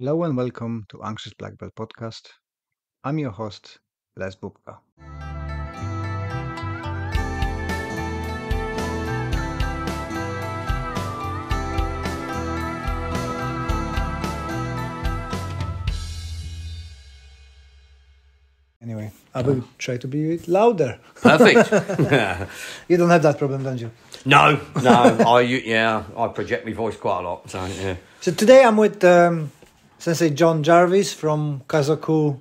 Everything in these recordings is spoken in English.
Hello and welcome to Anxious Black Belt podcast. I'm your host, Les Bubka. Anyway, I will try to be a bit louder. Perfect. You don't have that problem, don't you? no, no. I yeah, I project my voice quite a lot. So yeah. So today I'm with um, Sensei John Jarvis from Kazoku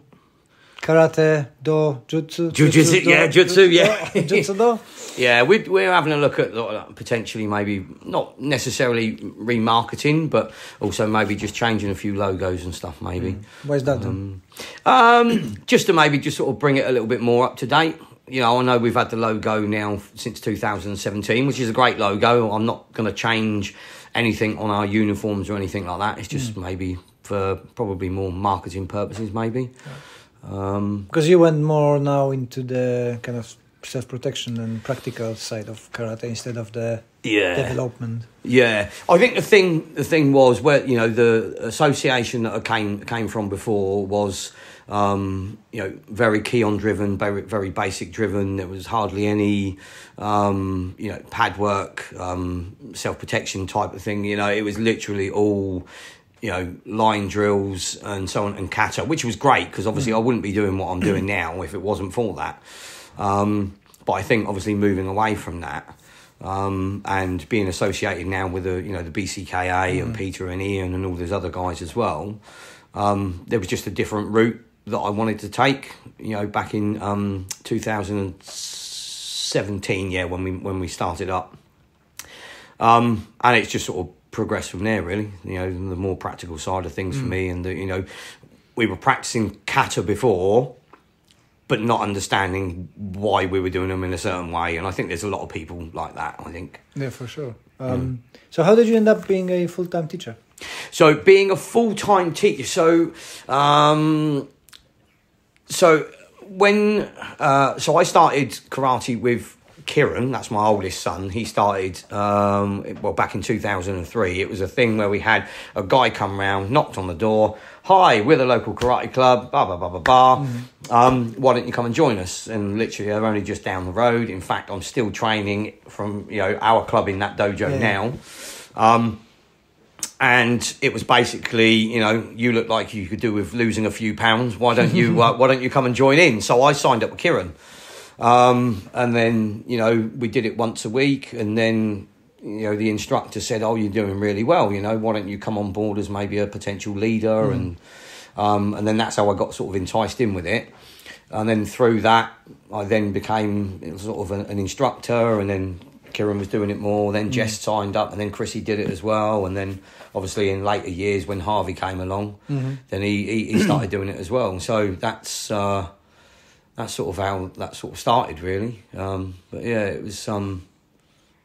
Karate Do Jutsu. Jujitsu, Do- yeah, Jutsu, yeah. Jutsu Do. Yeah, we, we're having a look at potentially maybe not necessarily remarketing, but also maybe just changing a few logos and stuff. Maybe mm. Why is that? then? um, um just to maybe just sort of bring it a little bit more up to date. You know, I know we've had the logo now since 2017, which is a great logo. I'm not going to change anything on our uniforms or anything like that. It's just mm. maybe for probably more marketing purposes, maybe. Um, Because you went more now into the kind of self protection and practical side of karate instead of the yeah. development. Yeah, I think the thing the thing was where you know the association that I came came from before was um, you know very kihon driven, very very basic driven. There was hardly any um, you know pad work, um, self protection type of thing. You know, it was literally all you know line drills and so on and kata, which was great because obviously I wouldn't be doing what I'm doing now if it wasn't for that. Um, but I think obviously moving away from that um, and being associated now with the you know the BCKA and Peter and Ian and all those other guys as well, um, there was just a different route that I wanted to take. You know, back in um, 2017, yeah, when we when we started up, um, and it's just sort of progressed from there. Really, you know, the more practical side of things for me, and the you know, we were practicing kata before but not understanding why we were doing them in a certain way. And I think there's a lot of people like that. I think. Yeah, for sure. Um, So, how did you end up being a full time teacher? So being a full time teacher, so um, so when uh, so I started karate with Kieran, that's my oldest son. He started um, well back in two thousand and three. It was a thing where we had a guy come round, knocked on the door. Hi, we're the local karate club. Blah blah blah blah blah. Um, why don't you come and join us? And literally, they're only just down the road. In fact, I'm still training from you know our club in that dojo Yeah. now. Um, and it was basically, you know, you look like you could do with losing a few pounds. Why don't you? uh, why don't you come and join in? So I signed up with Kieran, um, and then you know we did it once a week, and then you know the instructor said, "Oh, you're doing really well. You know, why don't you come on board as maybe a potential leader?" And um, and then that's how I got sort of enticed in with it. And then through that, I then became sort of an, an instructor, and then Kieran was doing it more. Then Jess signed up, and then Chrissy did it as well. And then obviously in later years, when Harvey came along, then he, he, he started doing it as well. So that's uh, that's sort of how that sort of started, really. Um, but yeah, it was um,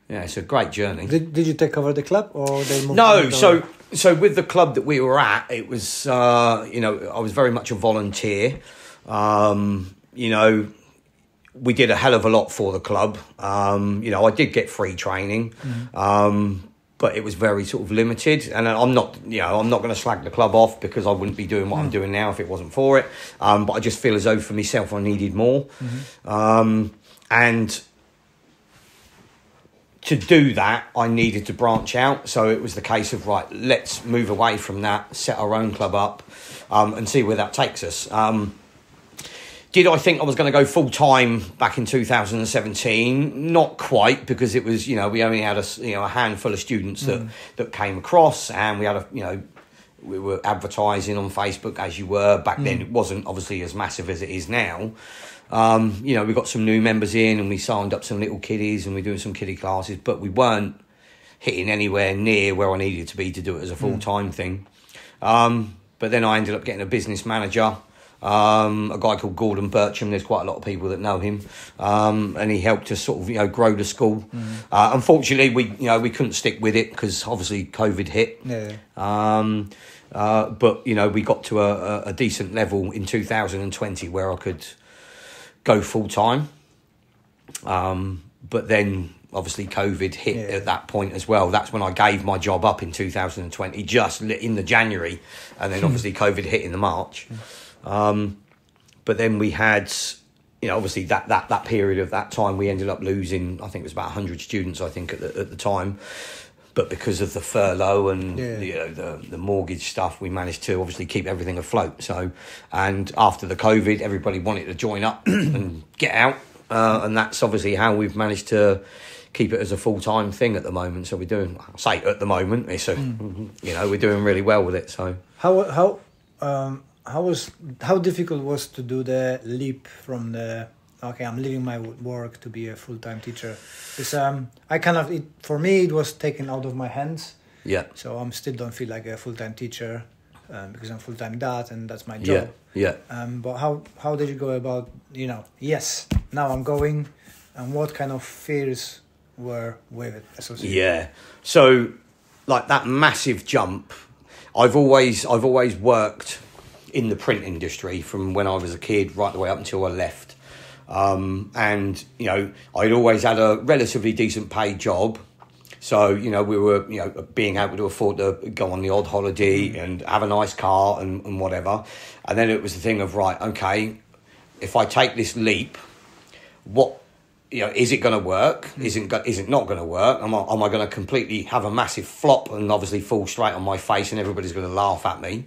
yeah, it's a great journey. Did, did you take over the club or they moved? No, so so with the club that we were at, it was uh, you know I was very much a volunteer. Um, you know, we did a hell of a lot for the club. Um, you know, I did get free training, um, but it was very sort of limited. And I'm not, you know, I'm not going to slag the club off because I wouldn't be doing what I'm doing now if it wasn't for it. Um, but I just feel as though for myself I needed more. Um, and to do that, I needed to branch out. So it was the case of right, let's move away from that, set our own club up, um, and see where that takes us. Um, did I think I was going to go full time back in 2017? Not quite, because it was you know we only had a you know a handful of students that that came across, and we had a you know we were advertising on Facebook as you were back then. It wasn't obviously as massive as it is now. Um, you know, we got some new members in, and we signed up some little kiddies, and we're doing some kiddie classes, but we weren't hitting anywhere near where I needed to be to do it as a full time thing. Um, but then I ended up getting a business manager, um, a guy called Gordon Bircham. There's quite a lot of people that know him, um, and he helped us sort of you know grow the school. Uh, unfortunately, we you know we couldn't stick with it because obviously COVID hit. Yeah. Um, uh, but you know, we got to a, a, a decent level in 2020 where I could go full time. Um, but then obviously COVID hit Yeah. at that point as well. That's when I gave my job up in 2020, just in the January, and then obviously COVID hit in the March. Um, but then we had, you know, obviously that, that, that period of that time, we ended up losing, I think it was about 100 students, I think, at the, at the time. But because of the furlough and Yeah. you know the the mortgage stuff, we managed to obviously keep everything afloat. So, and after the COVID, everybody wanted to join up and get out, uh, and that's obviously how we've managed to keep it as a full time thing at the moment. So we're doing, I say at the moment, it's a, you know, we're doing really well with it. So How how um how was how difficult was to do the leap from the okay I'm leaving my work to be a full time teacher? Because um I kind of it for me it was taken out of my hands, yeah, so I'm still don't feel like a full time teacher um, because I'm full time dad and that's my yeah, job. yeah. Um, but how how did you go about you know yes now I'm going, and what kind of fears were with it associated? Yeah. So, like that massive jump, I've always I've always worked in the print industry from when I was a kid right the way up until I left. Um, and you know, I'd always had a relatively decent paid job. So you know, we were you know being able to afford to go on the odd holiday and have a nice car and, and whatever. And then it was the thing of right, okay, if I take this leap, what you know is it going to work isn't go- is it not going to work am i, am I going to completely have a massive flop and obviously fall straight on my face and everybody's going to laugh at me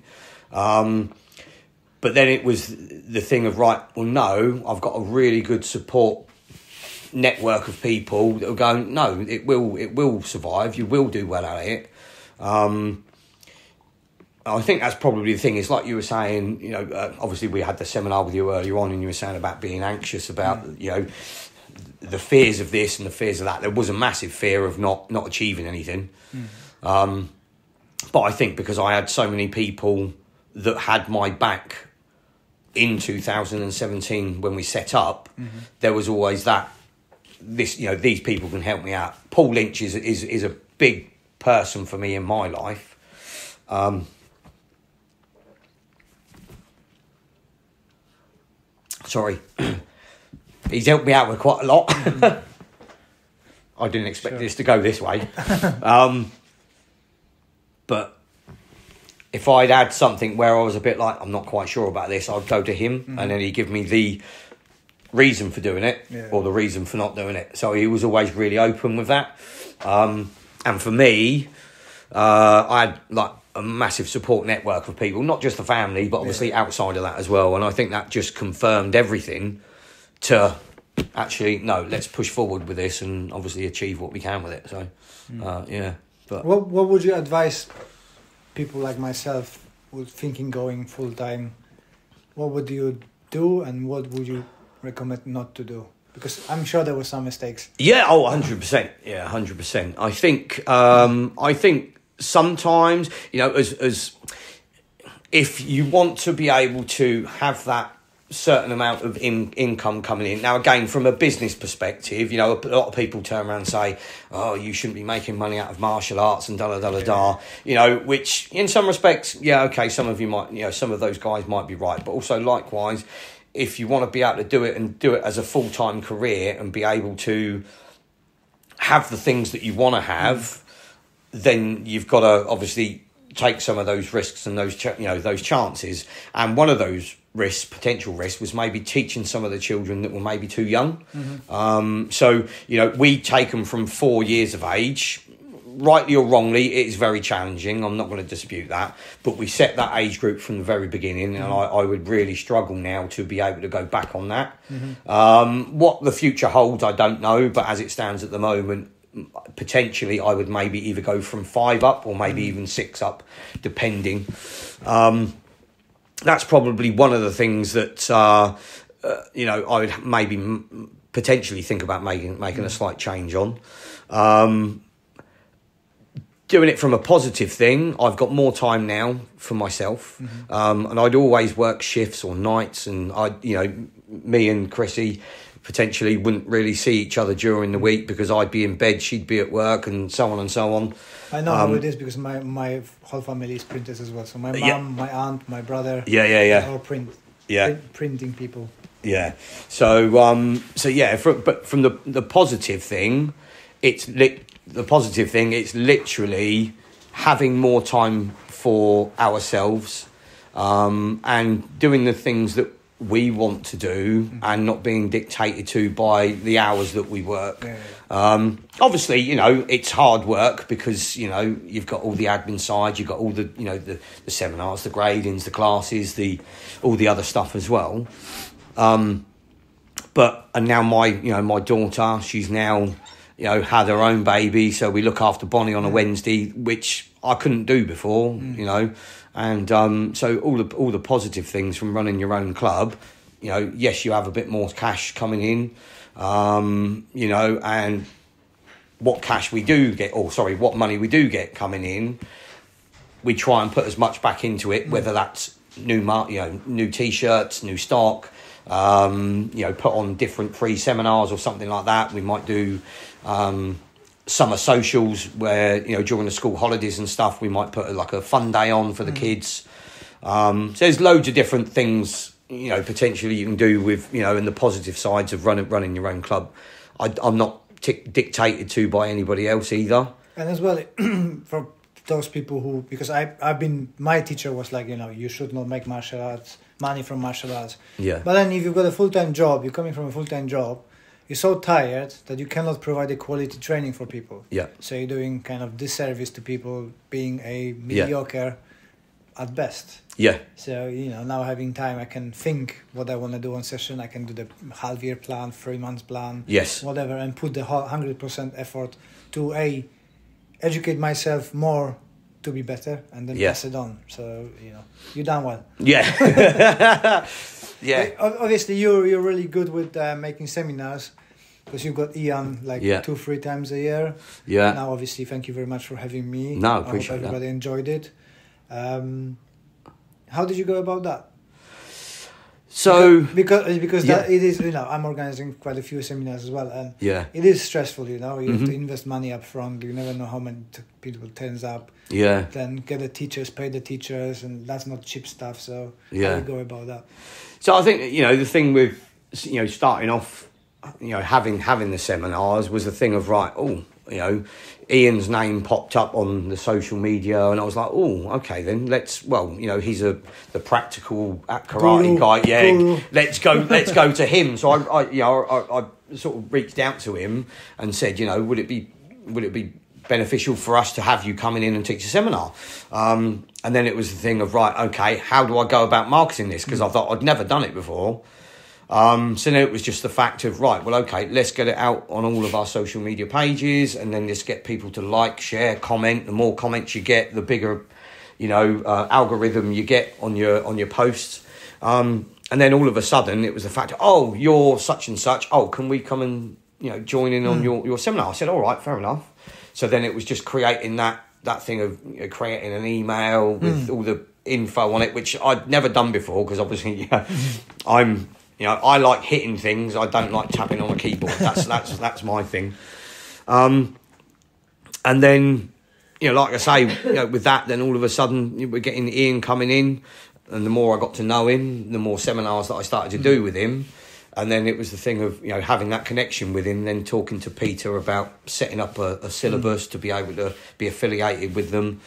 um, but then it was the thing of right well no i've got a really good support network of people that are going no it will it will survive you will do well at it um, I think that's probably the thing. It's like you were saying, you know, uh, obviously we had the seminar with you earlier on, and you were saying about being anxious about, you know, the fears of this and the fears of that. There was a massive fear of not not achieving anything. Um, but I think because I had so many people that had my back in 2017 when we set up, there was always that. This, you know, these people can help me out. Paul Lynch is is is a big person for me in my life. Um, sorry, he's helped me out with quite a lot. I didn't expect Sure. this to go this way. um, but if I'd had something where I was a bit like, I'm not quite sure about this, I'd go to him and then he'd give me the reason for doing it Yeah. or the reason for not doing it. So he was always really open with that. Um, and for me, uh, I had like a massive support network of people, not just the family, but obviously outside of that as well. And I think that just confirmed everything to actually no, let's push forward with this and obviously achieve what we can with it. So uh, yeah, but What What would you advise people like myself who thinking going full time? What would you do, and what would you recommend not to do? Because I'm sure there were some mistakes. Yeah, oh, 100%. Yeah, 100%. I think um I think sometimes, you know, as as if you want to be able to have that certain amount of in, income coming in. Now, again, from a business perspective, you know, a lot of people turn around and say, "Oh, you shouldn't be making money out of martial arts and da da da da da." You know, which in some respects, yeah, okay, some of you might, you know, some of those guys might be right, but also likewise, if you want to be able to do it and do it as a full time career and be able to have the things that you want to have, mm. then you've got to obviously take some of those risks and those ch- you know those chances. And one of those risks, potential risks, was maybe teaching some of the children that were maybe too young. Um, so you know we take them from four years of age. Rightly or wrongly, it is very challenging. I'm not going to dispute that, but we set that age group from the very beginning, and I, I would really struggle now to be able to go back on that. Um, what the future holds, I don't know, but as it stands at the moment, potentially I would maybe either go from five up or maybe even six up, depending. Um, that's probably one of the things that uh, uh, you know I would maybe m- potentially think about making making a slight change on. Um, doing it from a positive thing, I've got more time now for myself, um, and I'd always work shifts or nights, and I, you know, me and Chrissy potentially wouldn't really see each other during the week because I'd be in bed, she'd be at work, and so on and so on. I know how Um, it is because my my whole family is printers as well. So my mom, Yeah. my aunt, my brother, Yeah, yeah, yeah. all print, Yeah. print- printing people. Yeah. So um so yeah, from, but from the the positive thing it's lit. The positive thing, it's literally having more time for ourselves um, and doing the things that we want to do and not being dictated to by the hours that we work. Yeah, Um, obviously, you know, it's hard work because, you know, you've got all the admin side, you've got all the, you know, the, the seminars, the gradings, the classes, the all the other stuff as well. Um, but and now my, you know, my daughter, she's now, you know, had her own baby, so we look after Bonnie on a Wednesday, which I couldn't do before, you know. And um, so all the all the positive things from running your own club, you know, yes, you have a bit more cash coming in, um, you know, and what cash we do get, or sorry, what money we do get coming in, we try and put as much back into it, whether that's new, mar- you know, new t-shirts, new stock, um, you know, put on different free seminars or something like that. We might do um, summer socials where you know during the school holidays and stuff, we might put like a fun day on for the kids. Um, so there's loads of different things you know potentially you can do with you know and the positive sides of running running your own club. I, I'm not tic dictated to by anybody else either. and as well for those people who because I I've been my teacher was like you know you should not make martial arts money from martial arts. Yeah. But then if you've got a full time job, you're coming from a full time job, you're so tired that you cannot provide a quality training for people. Yeah. So you're doing kind of disservice to people being a mediocre at best. Yeah. So you know now having time, I can think what I want to do on session. I can do the half year plan, three months plan, Yes. whatever, and put the hundred percent effort to a educate myself more to be better, and then Yeah. pass it on. So you know you done well. Yeah. yeah. Ob- Obviously, you're you're really good with uh, making seminars because you've got Ian like Yeah. two three times a year. Yeah. Now, obviously, thank you very much for having me. No, I hope appreciate that. everybody enjoyed it. Um, how did you go about that? So because because that it is you know I'm organizing quite a few seminars as well and yeah. it is stressful you know you have to Mhm. invest money up front you never know how many people turns up Yeah. then get the teachers pay the teachers and that's not cheap stuff so Yeah. how do you go about that So I think you know the thing with you know starting off, you know having having the seminars was the thing of right. Oh, you know, Ian's name popped up on the social media, and I was like, oh, okay, then let's. Well, you know, he's a the practical at karate guy. Yeah, Guru. let's go. Let's go to him. So I, I you know, I, I sort of reached out to him and said, you know, would it be would it be beneficial for us to have you coming in and teach a seminar? Um, and then it was the thing of right, okay, how do I go about marketing this? Because I thought I'd never done it before. Um, so now it was just the fact of right, well, okay, let's get it out on all of our social media pages, and then just get people to like, share, comment. The more comments you get, the bigger, you know, uh, algorithm you get on your on your posts. Um, and then all of a sudden, it was the fact, oh, you're such and such. Oh, can we come and you know join in on your your seminar? I said, all right, fair enough. So then it was just creating that that thing of you know, creating an email with all the info on it, which I'd never done before because obviously you know, I'm you know I like hitting things. I don't like tapping on a keyboard. That's that's that's my thing. Um, and then you know, like I say, you know, with that, then all of a sudden we're getting Ian coming in, and the more I got to know him, the more seminars that I started to do with him. And then it was the thing of you know having that connection with him, then talking to Peter about setting up a, a syllabus to be able to be affiliated with them,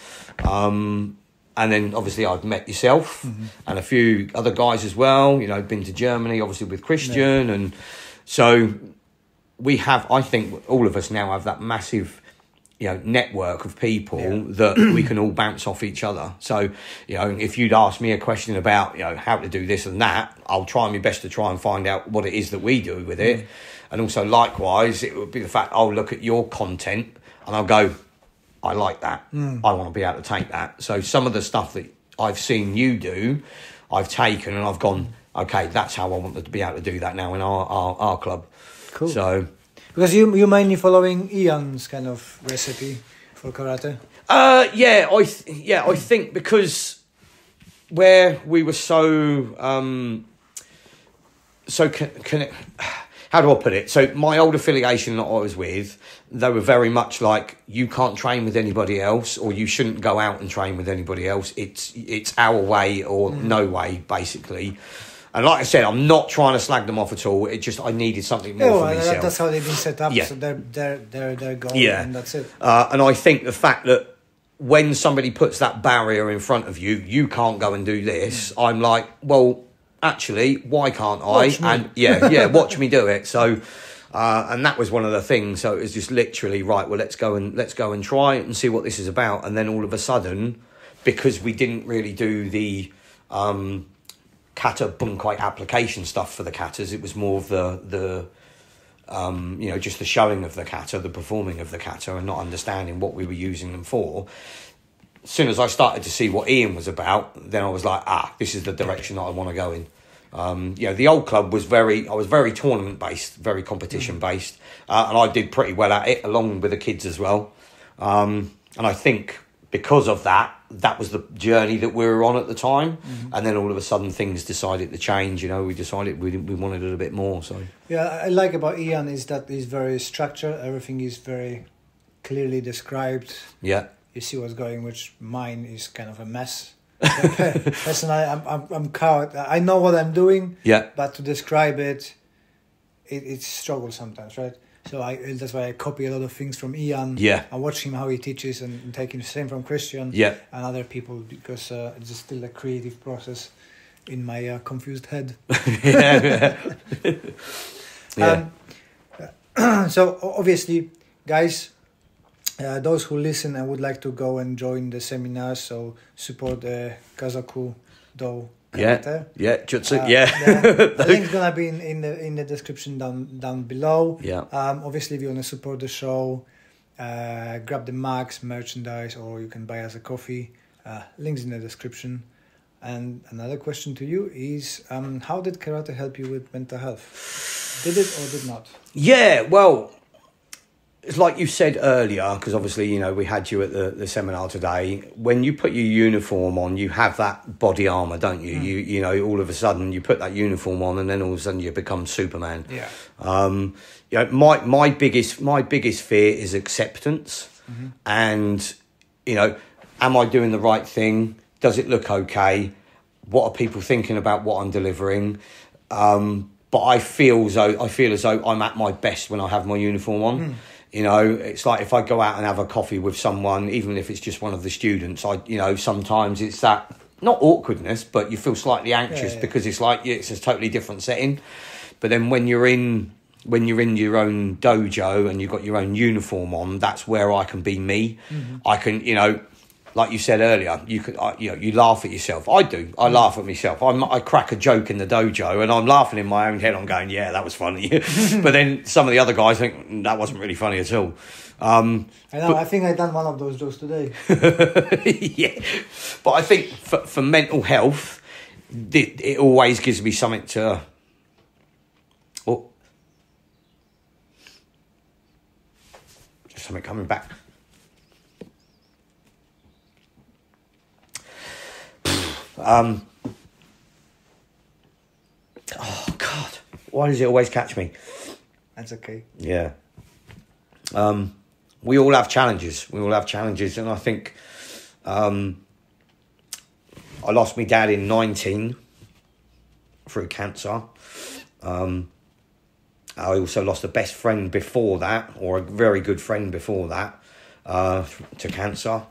um, and then obviously I've met yourself mm-hmm. and a few other guys as well. You know, been to Germany obviously with Christian, and so we have. I think all of us now have that massive you know network of people Yeah. that we can all bounce off each other so you know if you'd ask me a question about you know how to do this and that i'll try my best to try and find out what it is that we do with it mm. and also likewise it would be the fact i'll look at your content and i'll go i like that i want to be able to take that so some of the stuff that i've seen you do i've taken and i've gone okay that's how i want to be able to do that now in our our, our club Cool. so because you you're mainly following Ian's kind of recipe for karate Uh, yeah, I th- yeah I think because where we were so um, so con- connect. How do I put it? So my old affiliation that I was with, they were very much like you can't train with anybody else, or you shouldn't go out and train with anybody else. It's it's our way or no way, basically. And like I said, I'm not trying to slag them off at all. It just I needed something more Yeah, for well, myself. that's how they've been set up. Yeah. So they're they're they're they're going, Yeah. and that's it. Uh, and I think the fact that when somebody puts that barrier in front of you, you can't go and do this. I'm like, well, actually, why can't I? Watch me. And yeah, yeah, watch me do it. So, uh, and that was one of the things. So it was just literally right. Well, let's go and let's go and try it and see what this is about. And then all of a sudden, because we didn't really do the um, kata bunkai application stuff for the katas, it was more of the the um, you know, just the showing of the kata, the performing of the kata, and not understanding what we were using them for. As soon as I started to see what Ian was about, then I was like, ah, this is the direction that I want to go in. Um, you know, the old club was very, I was very tournament based, very competition based, uh, and I did pretty well at it, along with the kids as well. Um, and I think because of that, that was the journey that we were on at the time. And then all of a sudden, things decided to change. You know, we decided we we wanted it a bit more. So Yeah, I like about Ian is that he's very structured. Everything is very clearly described. yeah, You see what's going. Which mine is kind of a mess. Personally, I'm I'm I'm cowed. I know what I'm doing, yeah. but to describe it, it it's struggle sometimes, right? So I that's why I copy a lot of things from Ian. Yeah. I watch him how he teaches and, and taking the same from Christian. Yeah. and other people because uh, it's still a creative process in my uh, confused head. yeah. yeah. Um, so obviously, guys, uh, those who listen and would like to go and join the seminar, so support the Kazoku Do yeah. Karate. Yeah. Jutsu. Uh, yeah. the link's gonna be in, in the in the description down down below. Yeah. Um, obviously, if you want to support the show, uh, grab the mugs, merchandise, or you can buy us a coffee. Uh, links in the description. And another question to you is, um, how did karate help you with mental health? Did it or did not? Yeah, well, it's like you said earlier, because obviously, you know, we had you at the, the seminar today. When you put your uniform on, you have that body armor, don't you? You you know, all of a sudden you put that uniform on, and then all of a sudden you become Superman. Yeah. Um, you know, my my biggest my biggest fear is acceptance, and you know, am I doing the right thing? Does it look okay? What are people thinking about what I'm delivering? Um, but I feel as though I feel as though I'm at my best when I have my uniform on. You know, it's like if I go out and have a coffee with someone, even if it's just one of the students. I, you know, sometimes it's that not awkwardness, but you feel slightly anxious Yeah, yeah. because it's like it's a totally different setting. But then when you're in when you're in your own dojo and you've got your own uniform on, that's where I can be me. Mm-hmm. I can, you know, like you said earlier, you could, I, you know, you laugh at yourself. I do. I laugh at myself. I'm, I crack a joke in the dojo, and I'm laughing in my own head. I'm going, yeah, that was funny. but then some of the other guys think "Mm, that wasn't really funny at all. Um, I know. I think I done one of those jokes today. yeah, but I think for, for mental health, it, it always gives me something to. Oh, just something coming back. Um. Oh God! Why does it always catch me? That's okay. Yeah. Um, we all have challenges. We all have challenges, and I think um, I lost my dad in nineteen through cancer. Um, I also lost a best friend before that, or a very good friend before that, uh, to cancer.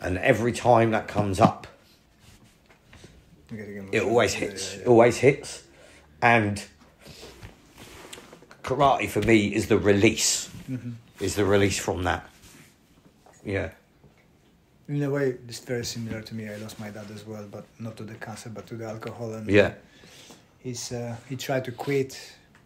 And every time that comes up, it always hits. It always hits. And karate for me is the release. Is the release from that. Yeah. In a way, it's very similar to me. I lost my dad as well, but not to the cancer, but to the alcohol. And Yeah. he's uh, he tried to quit,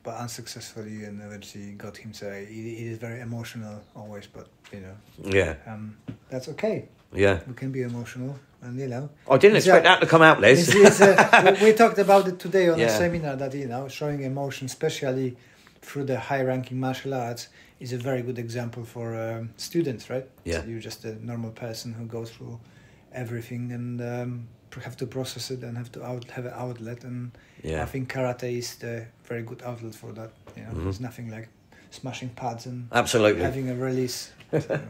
but unsuccessfully, and eventually got himself. He, he is very emotional always, but you know, Yeah. um, that's okay. Yeah. We can be emotional, and you know. I didn't expect uh, that to come out, Les. It's, it's, uh, we, we talked about it today on a seminar that you know showing emotion, especially through the high-ranking martial arts, is a very good example for um, students, right? Yeah. So you're just a normal person who goes through everything and um, have to process it and have to out have an outlet. And Yeah. I think karate is the very good outlet for that. You know, Mhm. there's nothing like smashing pads and Absolutely. having a release. So,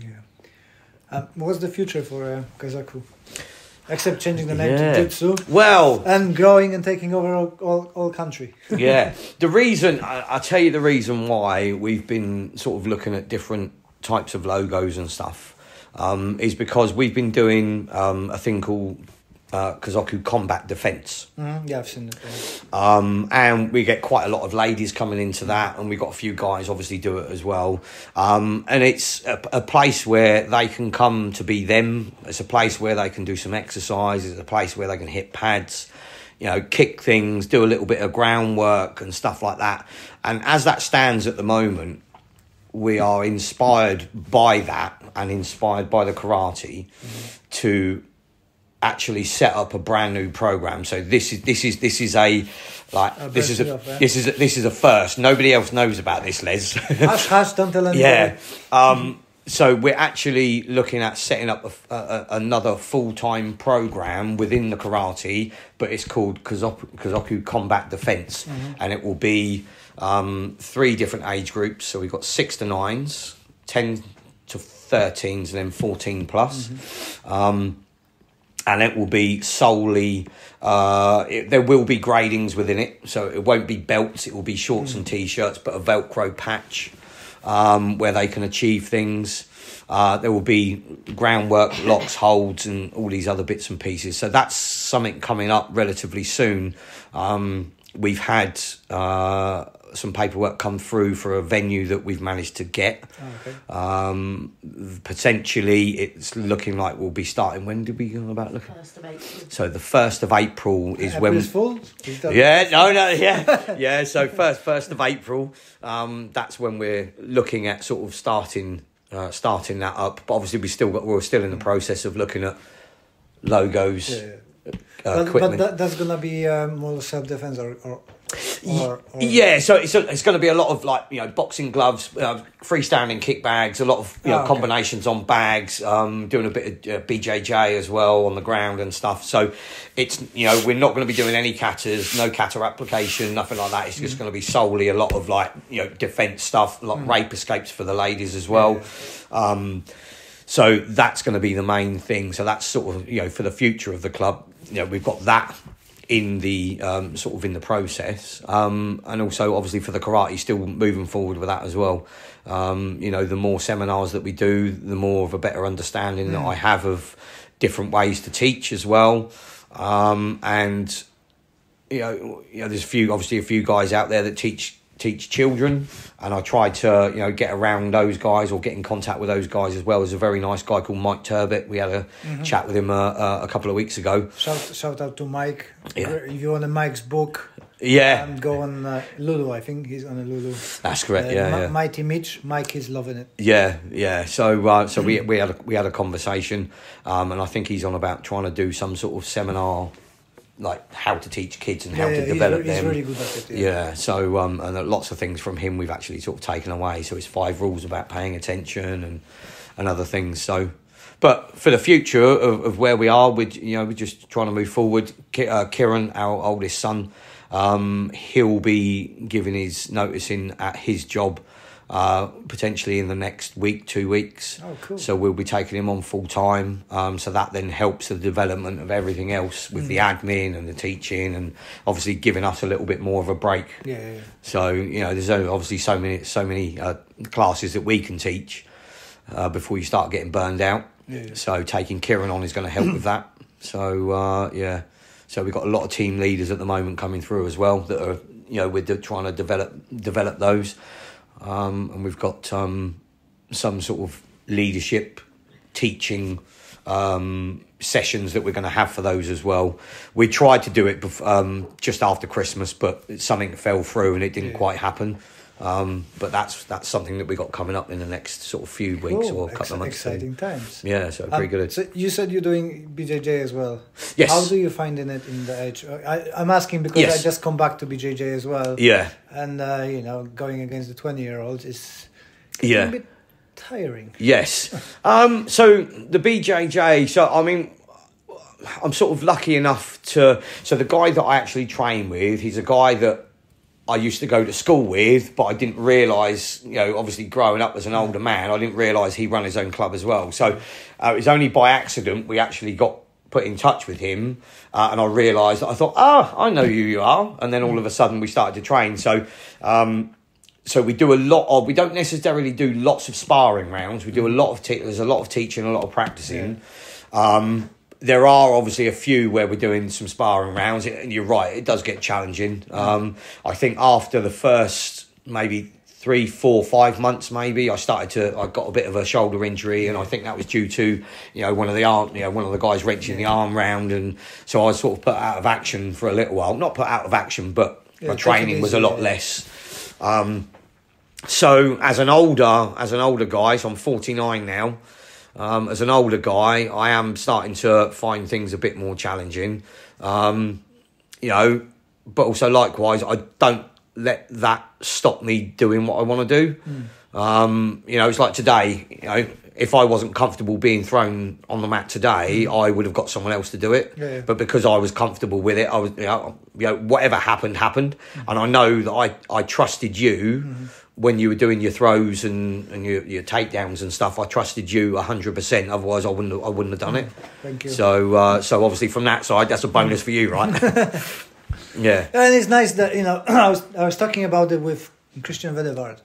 yeah. Um, what's the future for uh, Kazoku? except changing the name Yeah. to Jutsu Well, and growing and taking over all, all, all country. yeah. The reason I, I'll tell you the reason why we've been sort of looking at different types of logos and stuff um, is because we've been doing um, a thing called uh, Kazoku Combat Defense. Mhm, Yeah, I've seen it. Um, and we get quite a lot of ladies coming into that, and we've got a few guys obviously do it as well. Um, and it's a, a place where they can come to be them. It's a place where they can do some exercise. It's a place where they can hit pads, you know, kick things, do a little bit of groundwork and stuff like that. And as that stands at the moment, we are inspired by that and inspired by the karate to actually set up a brand new program. So this is this is this is a like this is a birthday of, yeah. this is a, this is a first. Nobody else knows about this, Les. Hush, hush, don't tell anybody. yeah. Um, so we're actually looking at setting up a, a, another full time program within the karate, but it's called Kazoku, Kazoku Combat Defense, and it will be um, three different age groups. So we've got six to nines, ten to thirteens, and then fourteen plus. Um, and it will be solely uh, it, there will be gradings within it so it won't be belts it will be shorts and t-shirts but a velcro patch um, where they can achieve things. Uh, there will be groundwork locks holds and all these other bits and pieces. So that's something coming up relatively soon. Um, we've had uh, some paperwork come through for a venue that we've managed to get Oh, okay. um, potentially, it's looking like we'll be starting. When did we go about looking? First of April. So the first of April is when. April's Fool? Is that- Yeah, no, no, yeah, yeah. So first, first of April, um, that's when we're looking at sort of starting, uh, starting that up. But obviously, we still got, we're still in the process of looking at logos, Yeah, yeah. uh, But, but that, that's gonna be um, more self defense or or, or, or Yeah, so it's, it's going to be a lot of like you know boxing gloves, uh, freestanding kick bags, a lot of you know Oh, okay. combinations on bags, um, doing a bit of uh, BJJ as well on the ground and stuff. So it's you know we're not going to be doing any katas, no kata application, nothing like that. It's just Mm. going to be solely a lot of like you know defense stuff, like rape escapes for the ladies as well. Um, so that's going to be the main thing. So that's sort of you know for the future of the club. You know we've got that in the um, sort of in the process, um, and also obviously for the karate, still moving forward with that as well. Um, you know, the more seminars that we do, the more of a better understanding that I have of different ways to teach as well. Um, and you know, you know, there's a few obviously a few guys out there that teach teach children, and I try to you know get around those guys or get in contact with those guys as well. There's a very nice guy called Mike Turbot. We had a chat with him uh, uh, a couple of weeks ago. shout shout out to Mike. Yeah. If you want a Mike's book, Yeah, and go on uh, Lulu. I think he's on a Lulu. that's correct. Uh, yeah, yeah. Mighty Mitch. Mike is loving it. Yeah, yeah. So, uh, so we we had a, we had a conversation, um, and I think he's on about trying to do some sort of seminar, like how to teach kids and how to he's, develop he's them. really good at it. yeah. So, um, and uh, lots of things from him we've actually sort of taken away. So it's five rules about paying attention and and other things. So. But for the future of, of where we are, we you know we're just trying to move forward. Ki- Uh, Kieran, our oldest son, um, he'll be giving his notice in at his job uh, potentially in the next week, two weeks. Oh, cool. So we'll be taking him on full time. Um, so that then helps the development of everything else with the Mm. admin and the teaching, and obviously giving us a little bit more of a break. Yeah, yeah, yeah. So you know, there's obviously so many so many uh, classes that we can teach uh, before you start getting burned out. Yeah, yeah. So taking Kieran on is going to help with that. So uh, yeah, so we've got a lot of team leaders at the moment coming through as well that are you know we're de- trying to develop develop those, um, and we've got um, some sort of leadership teaching um, sessions that we're going to have for those as well. We tried to do it bef- um, just after Christmas, but something fell through and it didn't Yeah. quite happen. Um, but that's that's something that we got coming up in the next sort of few weeks Cool. or a couple Ex- of months. Exciting times. Yeah, so pretty Um, good. So you said you're doing BJJ as well. Yes. How do you find in it in the age? I, I'm asking because Yes. I just come back to BJJ as well. yeah, And uh, you know, going against the 20 year olds is yeah. a bit tiring. Yes. Um, so the BJJ. So I mean, I'm sort of lucky enough to. So the guy that I actually train with, he's a guy that I used to go to school with, but I didn't realise. You know, obviously growing up as an older man, I didn't realise he run his own club as well. So uh, it was only by accident we actually got put in touch with him, uh, and I realised I thought, oh, I know who you are, and then all of a sudden we started to train. So. Um, so we do a lot of we don't necessarily do lots of sparring rounds we do a lot of te- there's a lot of teaching a lot of practicing um, there are obviously a few where we're doing some sparring rounds and you're right it does get challenging um, i think after the first maybe three four five months maybe i started to i got a bit of a shoulder injury and i think that was due to you know one of the arm you know one of the guys wrenching the arm round and so i was sort of put out of action for a little while not put out of action but Yeah, my training was a lot yeah. less um, so as an older as an older guy, so I'm 49 now. Um, as an older guy, I am starting to find things a bit more challenging. Um, you know, but also likewise, I don't let that stop me doing what I want to do. Um, you know, it's like today. You know, if I wasn't comfortable being thrown on the mat today, I would have got someone else to do it. Yeah, yeah. But because I was comfortable with it, I was you know, you know whatever happened happened, and I know that I I trusted you when you were doing your throws and, and your, your takedowns and stuff. I trusted you hundred percent. Otherwise, I wouldn't have- I wouldn't have done it. Thank you. So uh, so obviously from that side, that's a bonus for you, right? yeah. And it's nice that you know I was I was talking about it with Christian Wedewardt,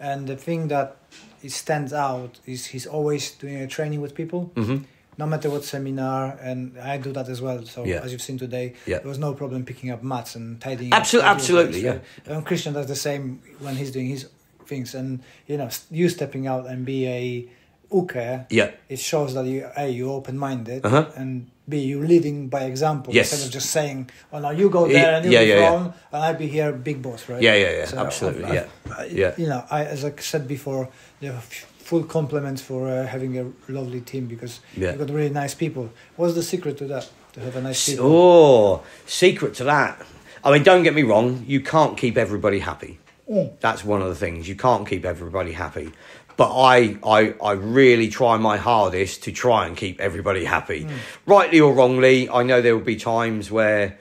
and the thing that it stands out is he's always doing a training with people, Mhm. No matter what seminar, and I do that as well. So Yeah. as you've seen today, Yeah. there was no problem picking up mats and tidying. Absol- up absolutely, So, And Christian does the same when he's doing his things, and you know you stepping out and be a uke, Yeah. it shows that you a you open minded Uh-huh. and b you leading by example Yes. instead of just saying oh no you go there and you yeah, be yeah, yeah. and I'd be here big boss right Yeah, yeah, yeah, absolutely, I've- yeah. I've- I- Yeah. you know I as I said before the f- full compliments for uh, having a lovely team because Yeah. you've got really nice people what's the secret to that to have a nice people Oh, secret to that. I mean, don't get me wrong. You can't keep everybody happy. Mm. That's one of the things. You can't keep everybody happy. But I, I, I really try my hardest to try and keep everybody happy. Rightly or wrongly, I know there will be times where,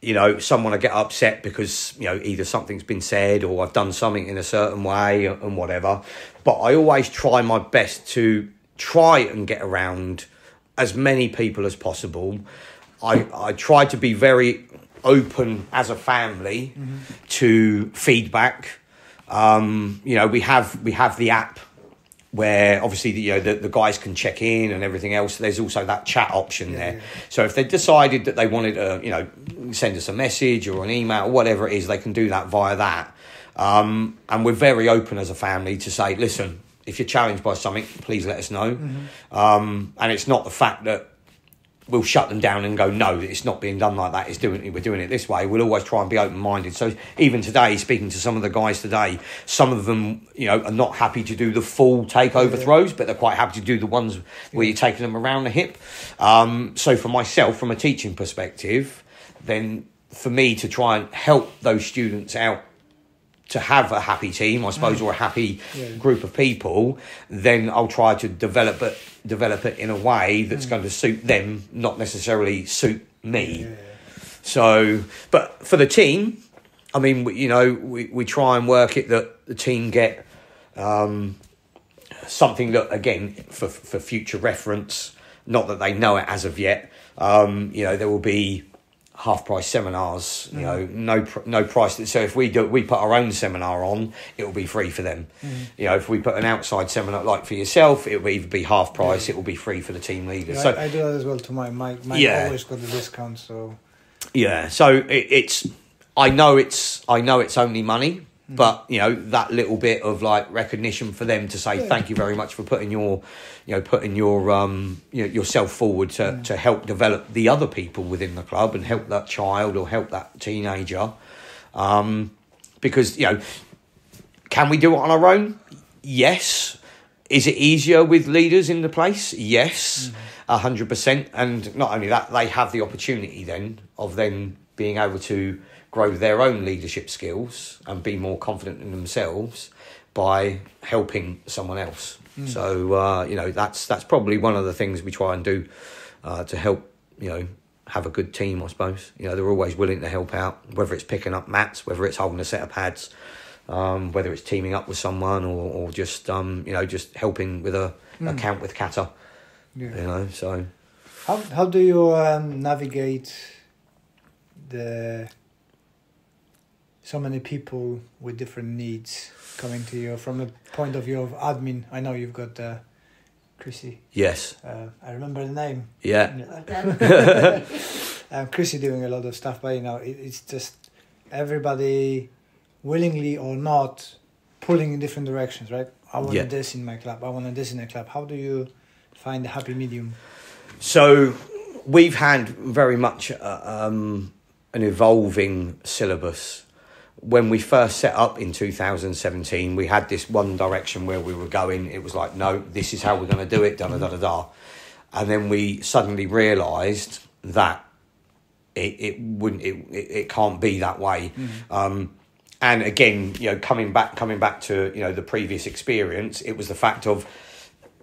you know, someone will get upset because, you know, either something's been said or I've done something in a certain way and whatever. But I always try my best to try and get around as many people as possible. I, I try to be very open as a family to feedback. Um, you know, we have we have the app where obviously the, you know the, the guys can check in and everything else. There's also that chat option there. yeah. So if they decided that they wanted to, you know, send us a message or an email, or whatever it is, they can do that via that. Um, and we're very open as a family to say, listen, if you're challenged by something, please let us know. Um, and it's not the fact that we'll shut them down and go, no, it's not being done like that. It's doing we're doing it this way. We'll always try and be open minded. So even today, speaking to some of the guys today, some of them, you know, are not happy to do the full takeover throws, but they're quite happy to do the ones where you're taking them around the hip. Um, so for myself, from a teaching perspective, then for me to try and help those students out to have a happy team, I suppose, or a happy Yeah. group of people, then I'll try to develop it develop it in a way that's going to suit them, not necessarily suit me. So, but for the team, I mean, you know, we, we try and work it that the team get um, something that, again, for for future reference, not that they know it as of yet. Um, you know, there will be half price seminars. You mm. know, no no price. So if we do we put our own seminar on, it will be free for them. Mm. You know, if we put an outside seminar like for yourself, it will either be half price. It will be free for the team leader. Yeah, so I, I do that as well to my my my Yeah. always got the discount so Yeah, so it, it's I know it's I know it's only money, but you know that little bit of like recognition for them to say thank you very much for putting your you know putting your um you know, yourself forward to to help develop the other people within the club and help that child or help that teenager, um because you know can we do it on our own? Yes. Is it easier with leaders in the place? Yes, a hundred percent. And not only that, they have the opportunity then of then being able to grow their own leadership skills and be more confident in themselves by helping someone else. So uh, you know that's that's probably one of the things we try and do uh, to help you know have a good team. I suppose you know they're always willing to help out, whether it's picking up mats, whether it's holding a set of pads um, whether it's teaming up with someone or, or just um, you know just helping with a account with Kata, yeah you know. So How how do you um, navigate the so many people with different needs coming to you from the point of view of admin? I know you've got uh, Chrissy. Yes. Uh, I remember the name. Yeah. um, Chrissy doing a lot of stuff, but you know, it, it's just everybody willingly or not pulling in different directions, right? I want Yeah. this in my club. I want this in a club. How do you find the happy medium? So we've had very much uh, um, an evolving syllabus. When we first set up in 2017, we had this one direction where we were going. It was like, no, this is how we're going to do it, da da da da da. And then we suddenly realised that it, it wouldn't it, it, it can't be that way. Um, and again, you know, coming back coming back to you know the previous experience, it was the fact of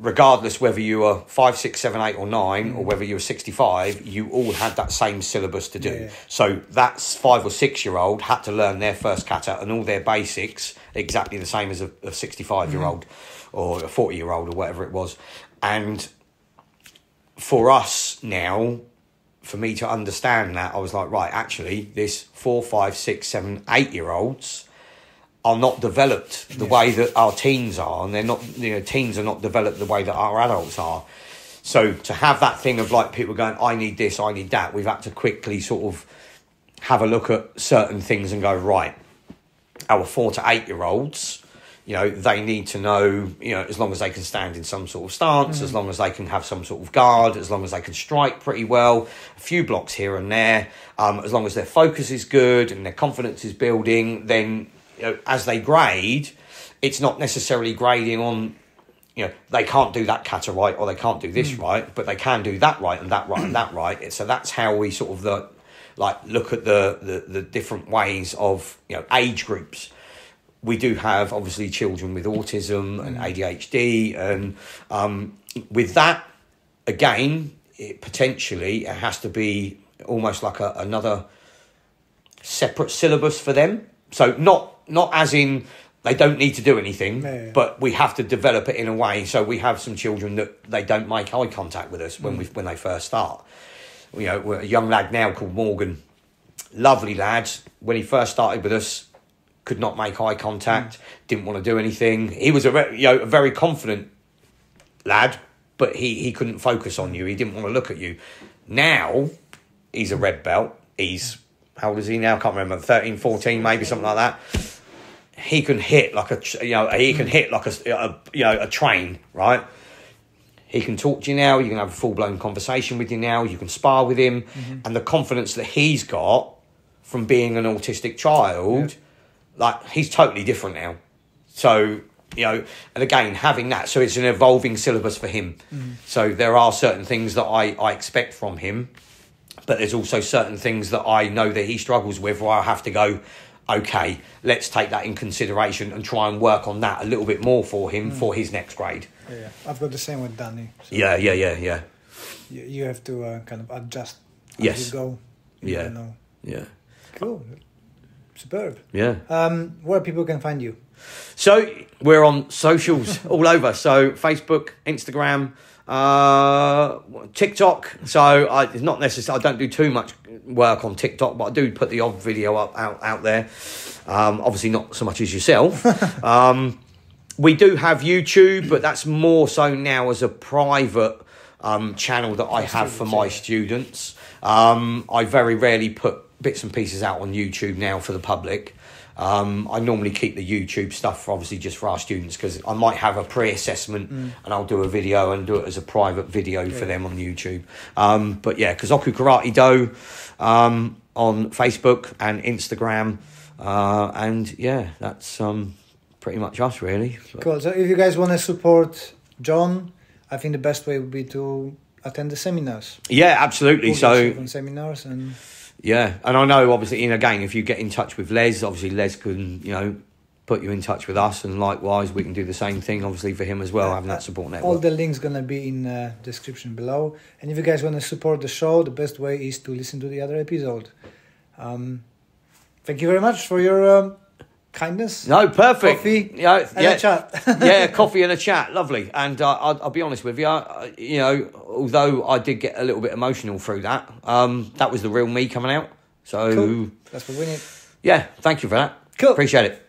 regardless whether you were five, six, seven, eight, or nine, or whether you were sixty-five, you all had that same syllabus to do. Yeah. So that's five or six-year-old had to learn their first kata and all their basics exactly the same as a, a sixty-five-year-old or a forty-year-old or whatever it was, and for us now, for me to understand that, I was like, right, actually, this four, five, six, seven, eight year olds are not developed the way that our teens are, and they're not, you know, teens are not developed the way that our adults are. So to have that thing of like people going, I need this, I need that, we've had to quickly sort of have a look at certain things and go, right, our four to eight year olds, you know, they need to know, you know, as long as they can stand in some sort of stance, as long as they can have some sort of guard, as long as they can strike pretty well, a few blocks here and there, um, as long as their focus is good and their confidence is building, then, you know, as they grade, it's not necessarily grading on you know they can't do that kata right or they can't do this right but they can do that right and that right and that right. So that's how we sort of the like look at the, the the different ways of you know age groups. We do have obviously children with autism and ADHD and um, with that again it potentially it has to be almost like a, another separate syllabus for them. So not not as in they don't need to do anything Yeah, but we have to develop it in a way so we have some children that they don't make eye contact with us when mm. we when they first start. You know we're a young lad now called Morgan. Lovely lad when he first started with us could not make eye contact mm. didn't want to do anything. He was a re- you know a very confident lad but he he couldn't focus on mm. you. He didn't want to look at you. Now he's a red belt. He's how old is he now? Can't remember. 13 14 maybe something like that he can hit like a you know he can hit like a, a you know a train right? He can talk to you now you can have a full-blown conversation with you now you can spar with him. Mm-hmm. And the confidence that he's got from being an autistic child like he's totally different now. So you know and again having that so it's an evolving syllabus for him. Mm-hmm. So there are certain things that i i expect from him but there's also certain things that I know that he struggles with where I have to go, okay, let's take that in consideration and try and work on that a little bit more for him for his next grade. Yeah, I've got the same with Danny. So Yeah, yeah, yeah, yeah, you, you have to uh, kind of adjust as Yes. you go. You Yeah. know. yeah, Cool. Superb. yeah. Um, where people can find you? So we're on socials all over. So Facebook, Instagram, uh, TikTok. So I, it's not necessary. I don't do too much work on TikTok, but I do put the odd video up out out there. Um, obviously, not so much as yourself. um, we do have YouTube, but that's more so now as a private um, channel that I have for my students. Um, I very rarely put bits and pieces out on YouTube now for the public. Um, I normally keep the YouTube stuff for obviously just for our students because I might have a pre-assessment and I'll do a video and do it as a private video for them on YouTube. Um, but yeah, Kazoku Karate Do um, on Facebook and Instagram, uh, and yeah, that's um, pretty much us really. Cool. So if you guys want to support John, I think the best way would be to attend the seminars. Yeah, absolutely. So seminars and Yeah, and I know obviously, and again, if you get in touch with Les, obviously Les can you know put you in touch with us, and likewise we can do the same thing, obviously for him as well, having that support network. all the links gonna be in the description below. And if you guys want to support the show, the best way is to listen to the other episode. Um, thank you very much for your um, kindness. No, perfect. Coffee yeah, and yeah, a chat. yeah, coffee and a chat, lovely. And uh, I'll, I'll be honest with you, uh, you know, although I did get a little bit emotional through that, um, that was the real me coming out. So Cool. That's what we need. yeah, thank you for that. Cool. Appreciate it.